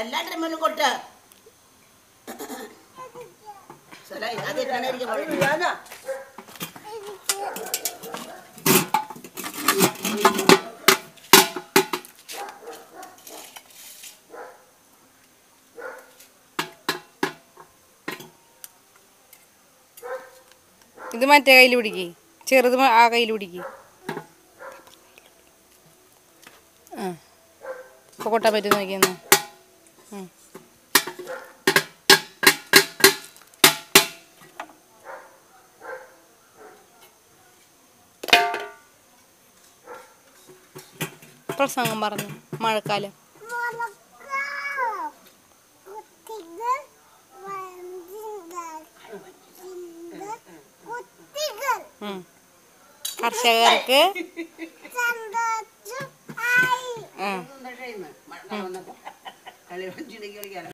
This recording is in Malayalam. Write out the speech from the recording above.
എല്ലാ ട്രിമ്മിലും കൊട്ട സലായി അത് ഇട്ടാണ് ഇത് മറ്റേ കയ്യിൽ പിടിക്ക്. ചെറുത് ആ കയ്യിൽ പിടിക്ക്. ആ. ഇപ്പോൾ കൊട്ടാൻ പറ്റും നോക്കിയെന്ന് പ്രസംഗം പറഞ്ഞു. മഴക്കാലം. കർഷകർക്ക്